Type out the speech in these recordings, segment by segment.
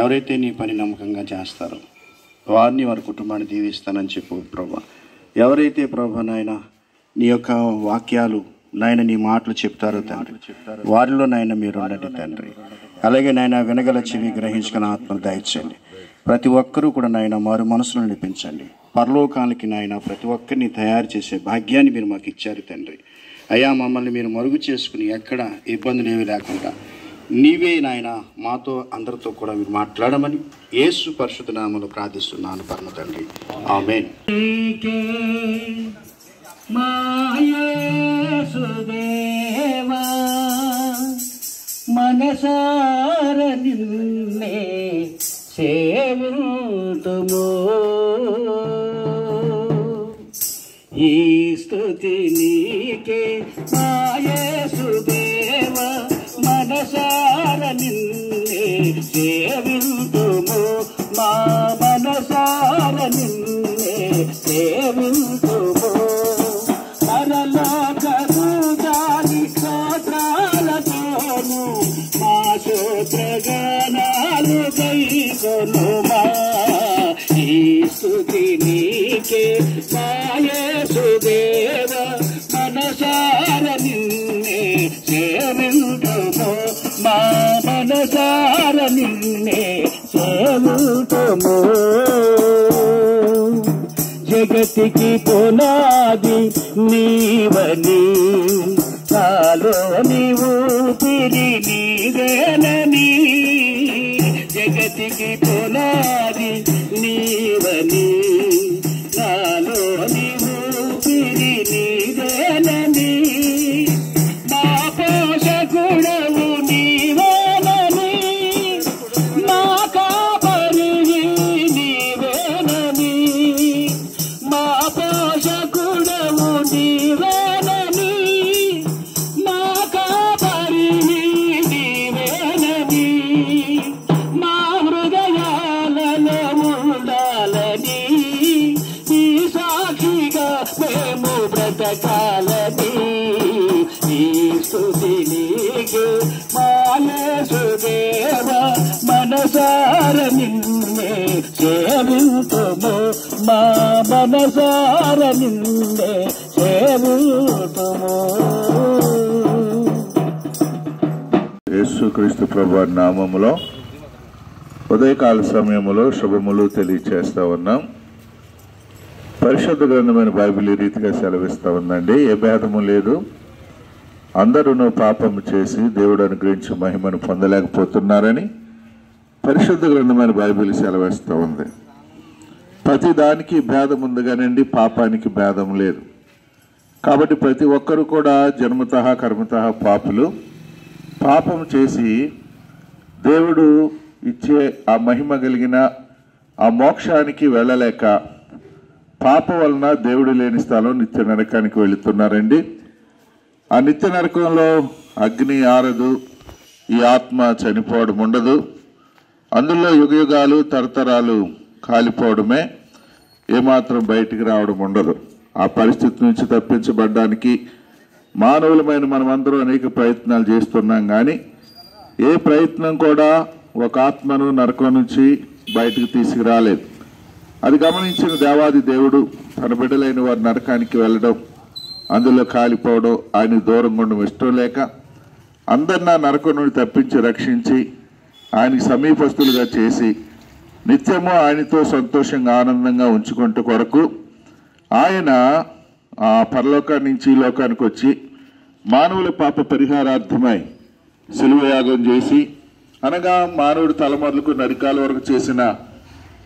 ఎవరైతే నీ పని నమ్మకంగా చేస్తారో వారిని వారి కుటుంబాన్ని దీవిస్తానని చెప్పు ప్రభా. ఎవరైతే ప్రభా నాయన నీ యొక్క వాక్యాలు నాయన నీ మాటలు చెప్తారో తండ్రి వారిలో నాయన మీరు ఉండండి తండ్రి. అలాగే నాయన వినగల చెవి గ్రహించుకున్న ఆత్మను దయచేయండి. ప్రతి ఒక్కరూ కూడా నాయన మారు మనసును నడిపించండి పరలోకానికి నాయన ప్రతి ఒక్కరిని తయారు చేసే భాగ్యాన్ని మీరు మాకు ఇచ్చారు తండ్రి. అయ్యా మమ్మల్ని మీరు మరుగు చేసుకుని ఎక్కడ ఇబ్బందులు ఏమి లేకుండా నీవే నాయన మాతో అందరితో కూడా మీరు మాట్లాడమని యేసు పరిశుద్ధ నామలు ప్రార్థిస్తున్నాను పరమ తండ్రి. ఆమెన్. మనసార నిన్నే సేవితుము. ఈ స్థుతి నీకే మాయేసుదేవా మనసార నిన్నే సేవింతుము. మా మనసార నిన్నే సేవింతుము. పరలోకము దాని స్తోత్రాలతోను మా శోత్రగణాలు దైకొను మా ఈ స్థుతి నీకే మా బ్రతికి పునాది నీవని. నాలో నీవు పిరి నీవేనని జగతికి పునాది మనసార సేవితుము యేసుక్రీస్తు ప్రభు నామములో ఉదయకాల సమయములో శుభములు తెలియచేస్తా ఉన్నాం. పరిశుద్ధ గ్రంథమైన బైబిల్ ఈ రీతిగా సెలవిస్తూ ఉందండి. ఏ భేదము లేదు. అందరూ పాపము చేసి దేవుడు అనుగ్రహించి మహిమను పొందలేకపోతున్నారని పరిశుద్ధ గ్రంథమైన బైబిల్ సెలవిస్తూ ఉంది. ప్రతి దానికి భేదం ఉంది కానండి పాపానికి భేదం లేదు. కాబట్టి ప్రతి ఒక్కరు కూడా జన్మత కర్మత పాపులు. పాపం చేసి దేవుడు ఇచ్చే ఆ మహిమ కలిగిన ఆ మోక్షానికి వెళ్ళలేక పాపం వలన దేవుడు లేని స్థలం నిత్య నరకానికి వెళుతున్నారండి. ఆ నిత్య నరకంలో అగ్ని ఆరదు ఈ ఆత్మ చనిపోవడం ఉండదు. అందులో యుగయుగాలు తరతరాలు కాలిపోవడమే ఏమాత్రం బయటికి రావడం ఉండదు. ఆ పరిస్థితి నుంచి తప్పించబడ్డానికి మానవులమైన మనమందరం అనేక ప్రయత్నాలు చేస్తున్నాం కానీ ఏ ప్రయత్నం కూడా ఒక ఆత్మను నరకం నుంచి బయటకు తీసుకురాలేదు. అది గమనించిన దేవాది దేవుడు తన బిడ్డలైన వారి నరకానికి వెళ్ళడం అందులో కాలిపోవడం ఆయన దూరంగా ఉండడం ఇష్టం లేక అందరినీ నరకం నుండి తప్పించి రక్షించి ఆయనకి సమీపస్తులుగా చేసి నిత్యము ఆయనతో సంతోషంగా ఆనందంగా ఉంచుకుంటూ కొరకు ఆయన ఆ పరలోకాన్ని నుంచి ఈ లోకానికి వచ్చి మానవుల పాప పరిహారార్థమై సిలువ యాగం చేసి అనగా మానవుడి తలమొదలకు నరికాల వరకు చేసిన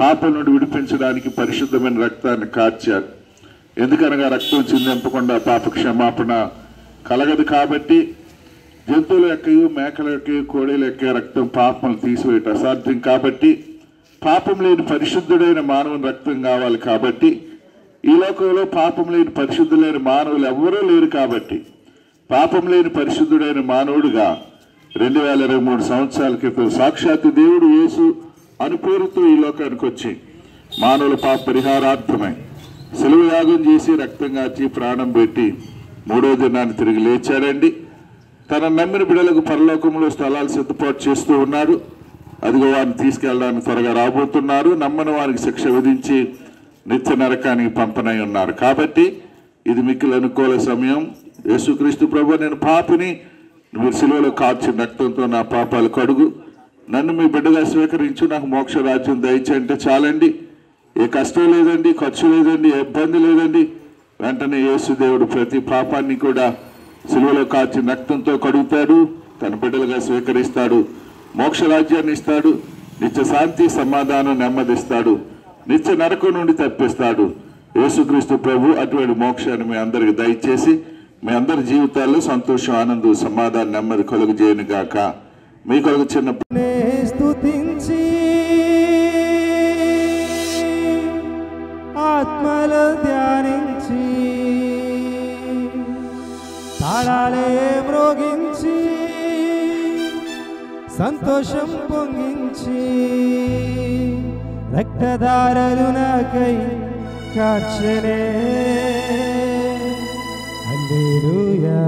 పాపం నుండి విడిపించడానికి పరిశుద్ధమైన రక్తాన్ని కార్చారు. ఎందుకనగా రక్తం చిందింపకుండా పాప క్షమాపణ కలగదు కాబట్టి జంతువుల యొక్క మేకల యొక్క కోడేల యొక్క రక్తం పాపలు తీసివేయటం అసాధ్యం కాబట్టి పాపం లేని పరిశుద్ధుడైన మానవుని రక్తం కావాలి కాబట్టి ఈ లోకంలో పాపం లేని పరిశుద్ధులైన మానవులు ఎవ్వరూ లేరు కాబట్టి పాపం లేని పరిశుద్ధుడైన మానవుడుగా రెండు వేల ఇరవై మూడు సంవత్సరాల క్రితం సాక్షాత్తు దేవుడు యేసు అను పేరుతో ఈ లోకానికి వచ్చి మానవుల పాప పరిహారార్థమై సెలవు యాగం చేసి రక్తం కాచి ప్రాణం పెట్టి మూడో దినాన్ని తిరిగి లేచాడండి. తన నమ్మిన బిడలకు పరలోకంలో స్థలాలు సిద్ధపాటు చేస్తూ ఉన్నాడు. అదిగో వారిని తీసుకెళ్ళడానికి త్వరగా రాబోతున్నారు. నమ్మని వారికి శిక్ష విధించి నిత్య నరకానికి పంపనై ఉన్నారు. కాబట్టి ఇది మిక్కిలు అనుకూల సమయం. యేసుక్రీస్తు ప్రభు నేను పాపిని మీరు సిలువలో కార్చిన రక్తంతో నా పాపాలు కడుగు నన్ను మీ బిడ్డగా స్వీకరించు నాకు మోక్ష రాజ్యం దయచేయంటే చాలండి. ఏ కష్టం లేదండి ఖర్చు లేదండి ఏ ఇబ్బంది లేదండి. వెంటనే యేసుదేవుడు ప్రతి పాపాన్ని కూడా సిలువలో కాల్చి రక్తంతో కడుగుతాడు తన బిడ్డలుగా స్వీకరిస్తాడు. మోక్ష రాజ్యాన్ని ఇస్తాడు నిత్య శాంతి సమాధానం నెమ్మదిస్తాడు నిత్య నరకం నుండి తప్పిస్తాడు. యేసుక్రీస్తు ప్రభు అటువంటి మోక్షాన్ని మీ అందరికి దయచేసి మీ అందరి జీవితాల్లో సంతోషం ఆనందం సమాధానం నెమ్మది కొలుగు చేయను గాక. మీ కొలుగు చిన్న నే స్తుతించి ఆత్మలో ధ్యానించి తాళాలే మ్రోగించి సంతోషం పొంగించి రక్తదారలు నాకై కార్చనే హల్లెలూయా.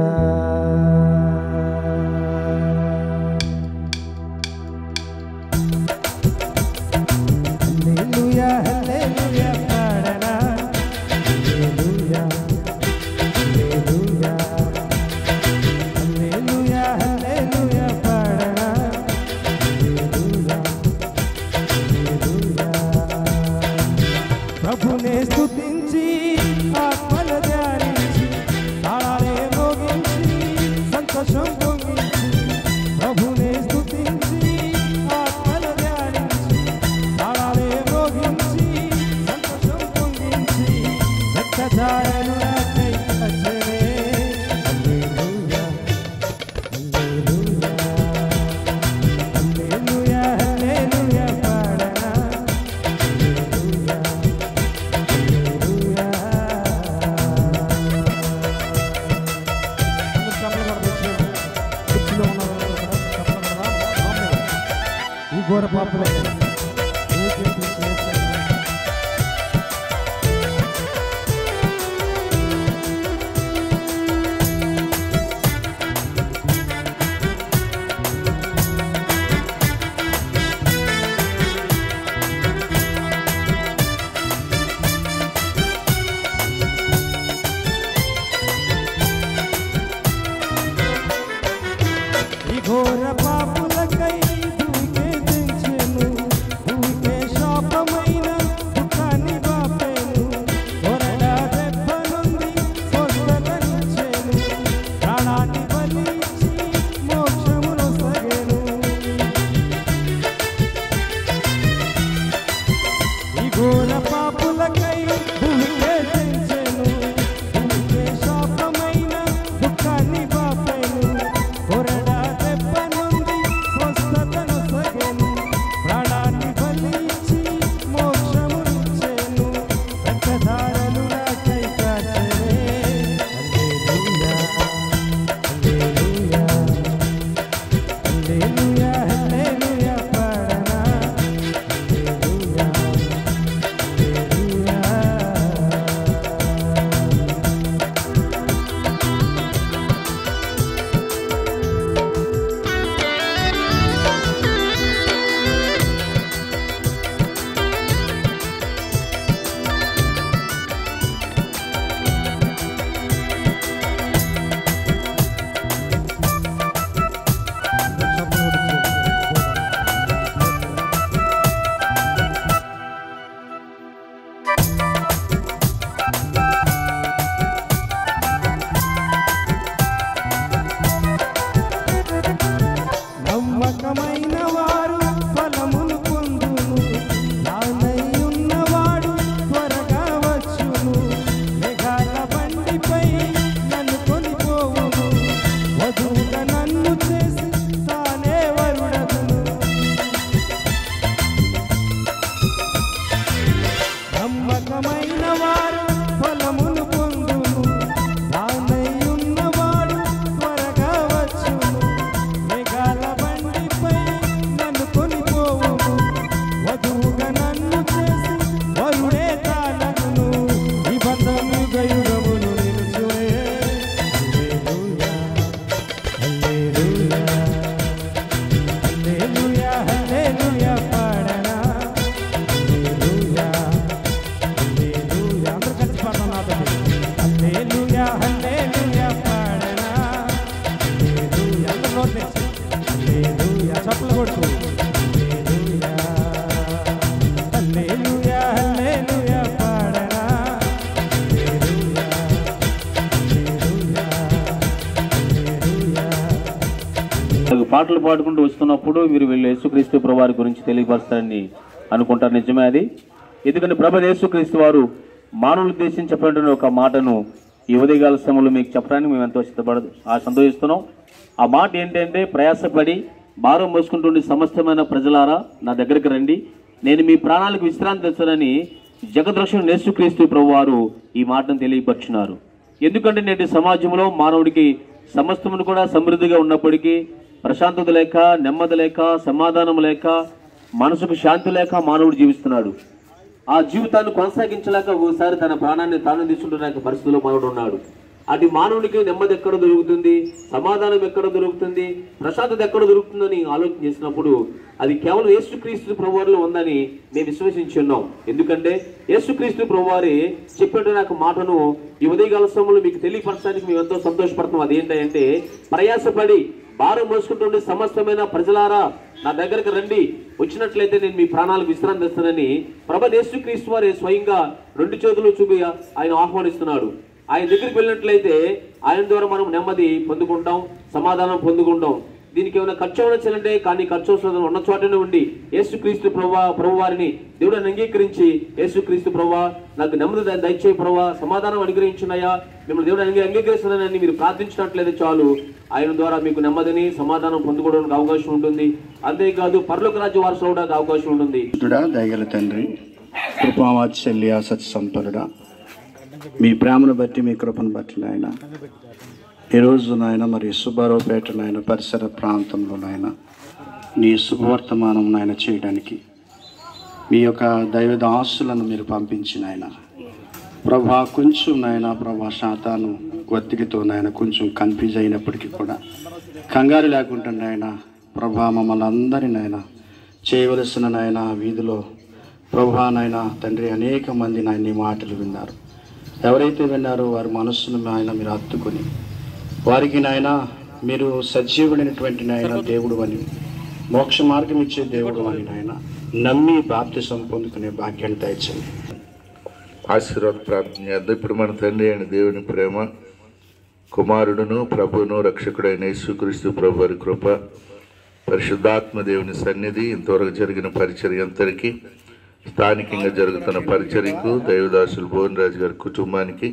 పాటలు పాడుకుంటూ వస్తున్నప్పుడు మీరు వీళ్ళు యేసుక్రీస్తు ప్రభువారి గురించి తెలియపరుస్తారని అనుకుంటారు. నిజమే అది. ఎందుకంటే ప్రభు యేసుక్రీస్తు వారు మానవులు ఉద్దేశించి చెప్పినటువంటి ఒక మాటను ఈ ఉదయకాల సమయంలో మీకు చెప్పడానికి మేము ఎంతో సిద్ధపడ సంతోషిస్తున్నాం. ఆ మాట ఏంటంటే ప్రయాసపడి భారం మోసుకుంటుండే సమస్తమైన ప్రజలారా నా దగ్గరికి రండి. నేను మీ ప్రాణాలకు విశ్రాంతి తెస్తానని జగద్రక్షణ యేసుక్రీస్తు ప్రభు వారు ఈ మాటను తెలియపరుచున్నారు ఎందుకంటే నేటి సమాజంలో మానవుడికి సమస్తమును కూడా సమృద్ధిగా ఉన్నప్పటికీ ప్రశాంతత లేక నెమ్మది లేక సమాధానం లేక మనసుకు శాంతి లేక మానవుడు జీవిస్తున్నాడు. ఆ జీవితాన్ని కొనసాగించలేక ఒకసారి తన ప్రాణాన్ని తాను తీసుకుంటున్న పరిస్థితిలో మానవుడు ఉన్నాడు. అటు మానవునికి నెమ్మది ఎక్కడ దొరుకుతుంది? సమాధానం ఎక్కడ దొరుకుతుంది? ప్రశాంతత ఎక్కడ దొరుకుతుందని ఆలోచన చేసినప్పుడు అది కేవలం యేసుక్రీస్తు ప్రభువారిలో ఉందని మేము విశ్వసించి ఉన్నాం. ఎందుకంటే యేసుక్రీస్తు ప్రభువారి చెప్పినట్టు నాకు మాటను ఈ ఉదయకాల సమయంలో మీకు తెలియపరచడానికి మేము ఎంతో సంతోషపడుతున్నాం. అదేంటంటే ప్రయాసపడి భారం మోసుకుంటుండే సమస్తమైన ప్రజలారా నా దగ్గరకు రండి. వచ్చినట్లయితే నేను మీ ప్రాణాలకు విశ్రాంతి ఇస్తానని ప్రభ యేసుక్రీస్తు వారే స్వయంగా రెండు చేతులు చూపి ఆయన ఆహ్వానిస్తున్నాడు. ఆయన దగ్గరికి వెళ్ళినట్లయితే ఆయన ద్వారా మనం నెమ్మది పొందుకుంటాం సమాధానం పొందుకుంటాం. దీనికి ఏమైనా ఖర్చు ఏమైనా కానీ ఖర్చు అవసరం ఉన్న చోటనే ఉండి యేసుక్రీస్తు ప్రభా ప్రభు వారిని దేవుడిని అంగీకరించి యేసుక్రీస్తు ప్రభా నాకు నెమ్మది దయచేయ ప్రభా సమాధానం అనుగ్రహించున్నాయా? మిమ్మల్ని దేవుడు అంగీ అంగీకరిస్తున్నానని మీరు ప్రార్థించినట్లయితే చాలు. ఆయన ద్వారా మీకు నెమ్మదిని సమాధానం పొందుకోవడానికి అవకాశం ఉంటుంది. అంతేకాదు పర్లోక రాజ్య వారసులు అవడానికి అవకాశం ఉంటుంది. దయగల తండ్రి కృపావాత్సల్య సత్సంపరుడా మీ ప్రేమను బట్టి మీ కృపను బట్టి నాయన. ఈరోజు నాయన మరి సుబ్బారావుపేట నాయన పరిసర ప్రాంతంలో నాయన నీ శుభవర్తమానం నాయన చేయడానికి మీ యొక్క దైవ దాసులను మీరు పంపించిన ఆయన ప్రభా కొంచెం నాయన ప్రభా శాతాను ఒత్తిడితో నాయన కొంచెం కన్ఫ్యూజ్ అయినప్పటికీ కూడా కంగారు లేకుండా నాయన ప్రభా మమ్మల్ని అందరి నాయన చేయవలసిన నాయన వీధిలో ప్రభా నాయన తండ్రి అనేక మంది నాయన మాటలు విన్నారు. ఎవరైతే విన్నారో వారి మనస్సును ఆయన మీరు హత్తుకొని వారికి నాయన మీరు సజీవుడైనటువంటి నాయన దేవుడు అని మోక్ష మార్గం ఇచ్చే దేవుడు అని నాయన నమ్మి బాప్తిసం పొందుకునే భాగ్యాన్ని దయచేయండి. ఆశీర్వాద ప్రార్థన చేద్దాం ఇప్పుడు మన తండ్రి అయిన దేవుని ప్రేమ కుమారుడును ప్రభువును రక్షకుడైన యేసుక్రీస్తు ప్రభు వారి కృప పరిశుద్ధాత్మ దేవుని సన్నిధి ఇంతవరకు జరిగిన పరిచర్య అంతరికి స్థానికంగా జరుగుతున్న పరిచర్యకు దైవదాసులు భువన్ రాజు గారి కుటుంబానికి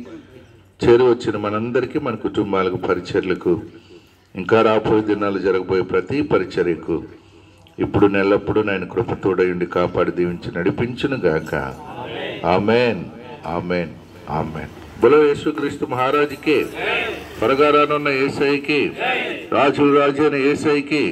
చేరువచ్చిన మనందరికీ మన కుటుంబాలకు పరిచర్లకు ఇంకా రాబోయే దినాలు జరగబోయే ప్రతి పరిచర్యకు ఇప్పుడు నెల్లప్పుడు నేను కృపతోడయుండి కాపాడి దీవించి నడిపించును గాక. ఆమెన్. ఆమెన్. ఆమెన్. బులో యేసుక్రీస్తు మహారాజుకి త్వరగా రానున్న ఏసైకి రాజు రాజు అయిన ఏసైకి